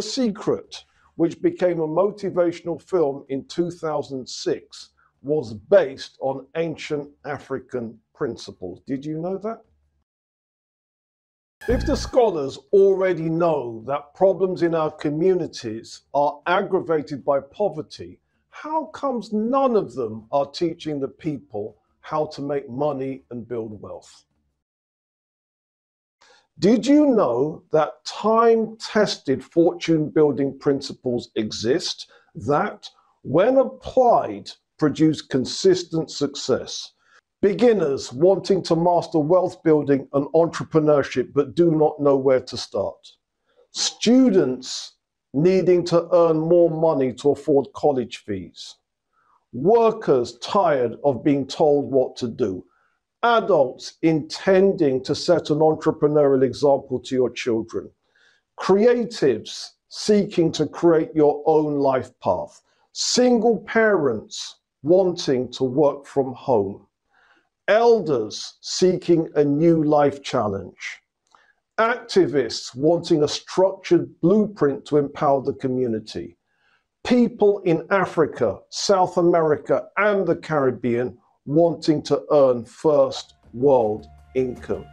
Secret, which became a motivational film in 2006, was based on ancient African principles. Did you know that? If the scholars already know that problems in our communities are aggravated by poverty, how comes none of them are teaching the people how to make money and build wealth? Did you know that time tested fortune building principles exist that, when applied, produce consistent success? Beginners wanting to master wealth building and entrepreneurship but do not know where to start. Students needing to earn more money to afford college fees. Workers tired of being told what to do. Adults intending to set an entrepreneurial example to your children. Creatives seeking to create your own life path. Single parents wanting to work from home elders seeking a new life challenge, activists wanting a structured blueprint to empower the community, people in Africa, South America, and the Caribbean wanting to earn first world income.